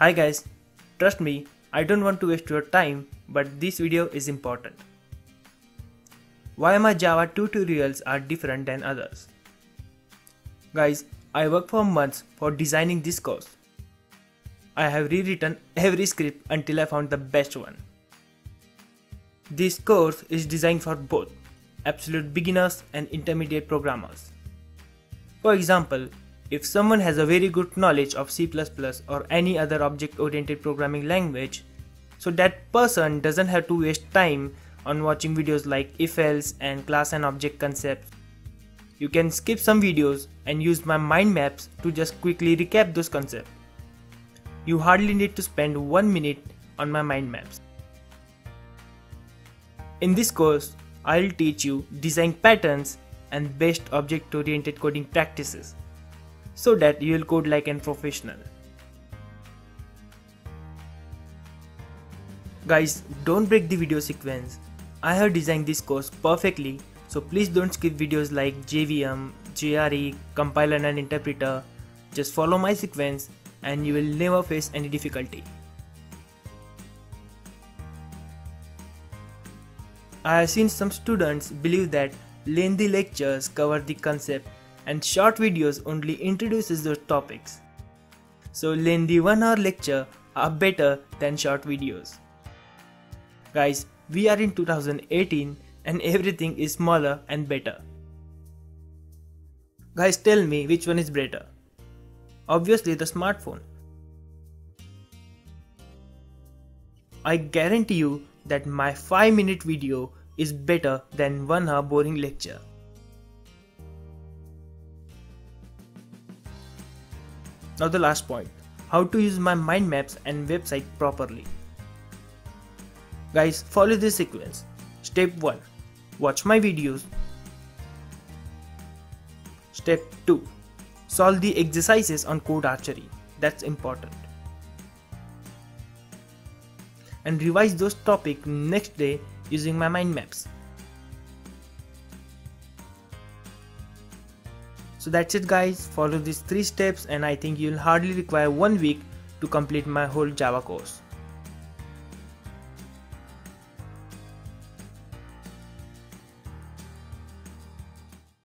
Hi guys, trust me, I don't want to waste your time, but this video is important. Why my Java tutorials are different than others. Guys, I worked for months for designing this course. I have rewritten every script until I found the best one. This course is designed for both absolute beginners and intermediate programmers. For example, if someone has a very good knowledge of C++ or any other object-oriented programming language, so that person doesn't have to waste time on watching videos like if-else and class and object concepts. You can skip some videos and use my mind maps to just quickly recap those concepts. You hardly need to spend one minute on my mind maps. In this course, I'll teach you design patterns and best object-oriented coding practices so that you'll code like a professional. Guys, don't break the video sequence. I have designed this course perfectly, so please don't skip videos like JVM, JRE, compiler and interpreter. Just follow my sequence and you will never face any difficulty. I have seen some students believe that lengthy lectures cover the concept and short videos only introduces those topics. So lengthy 1 hour lecture are better than short videos. Guys, we are in 2018 and everything is smaller and better. Guys tell me which one is better. Obviously the smartphone. I guarantee you that my 5 minute video is better than 1 hour boring lecture. Now the last point, how to use my mind maps and website properly. Guys, follow this sequence. Step 1. Watch my videos. Step 2. Solve the exercises on Codearchery. That's important. And revise those topics next day using my mind maps. So that's it guys, follow these 3 steps and I think you'll hardly require 1 week to complete my whole Java course.